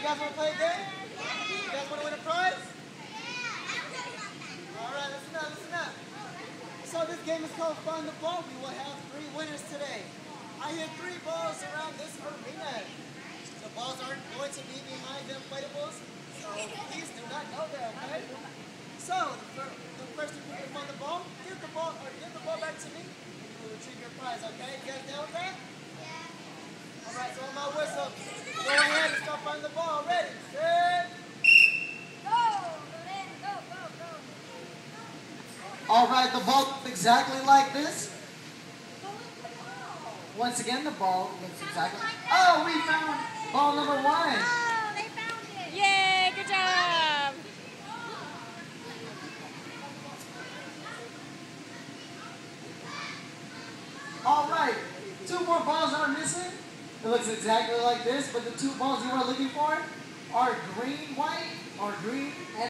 you guys want to play a game? You guys want to win a prize? Alright, listen up, listen up. So this game is called Find the Ball. We will have three winners today. I hit three balls around this arena. The balls aren't going to be behind the inflatables, so please do not know there, okay? So, the, first person to find the ball, give the ball, or give the ball back to me, and you will retrieve your prize, okay? You guys down with that? All right, the ball exactly like this. Once again, the ball looks exactly. Like this. Oh, we found ball number oh, one. Oh, they found it. Yay, good job. All right, two more balls are missing. It looks exactly like this, but the two balls you were looking for are green, white, or green and